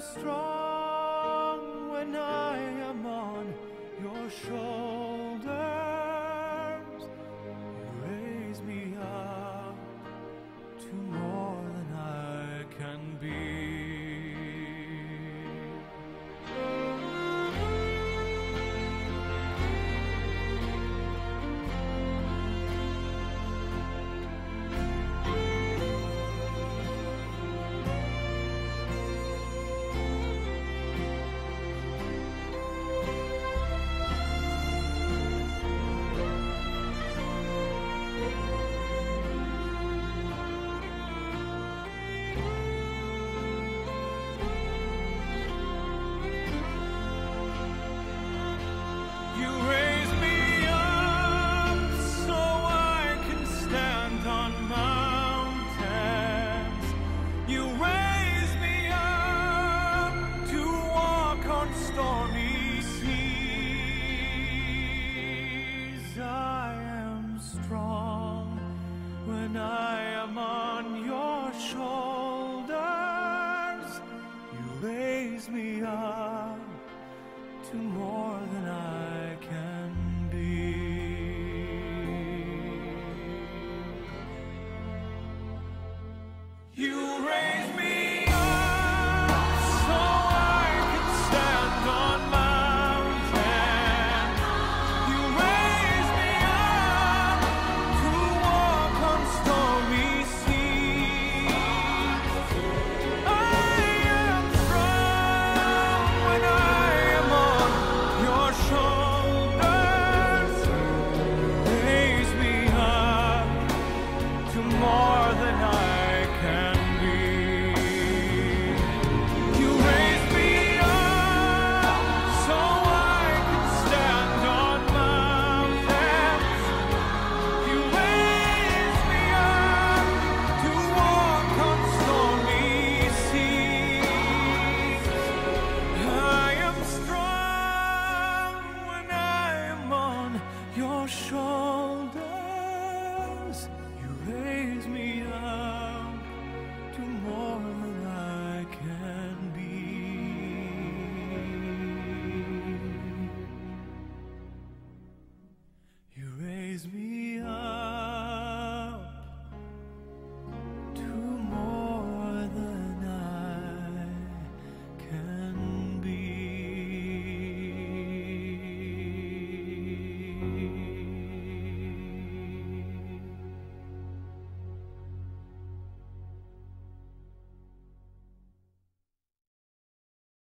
strong when I am on your shoulders.